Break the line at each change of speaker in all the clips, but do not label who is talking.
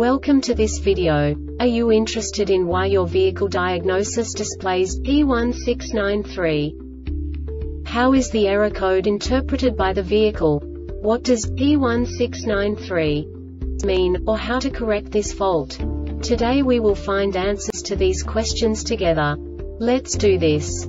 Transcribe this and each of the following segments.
Welcome to this video. Are you interested in why your vehicle diagnosis displays P1693? How is the error code interpreted by the vehicle? What does P1693 mean, or how to correct this fault? Today we will find answers to these questions together. Let's do this.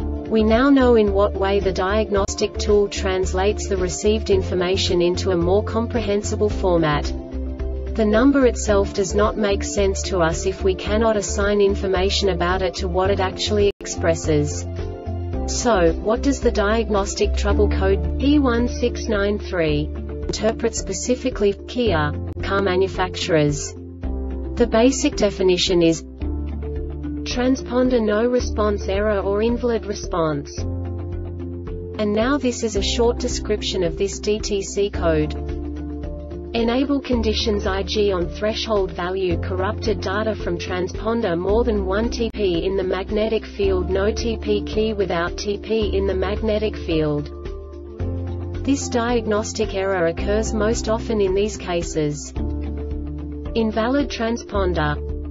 We now know in what way the diagnostic tool translates the received information into a more comprehensible format. The number itself does not make sense to us if we cannot assign information about it to what it actually expresses. So, what does the diagnostic trouble code P1693 interpret specifically Kia car manufacturers? The basic definition is transponder no response error or invalid response. And now this is a short description of this DTC code. Enable conditions IG on threshold value corrupted data from transponder more than 1 TP in the magnetic field no TP key without TP in the magnetic field. This diagnostic error occurs most often in these cases. Invalid transponder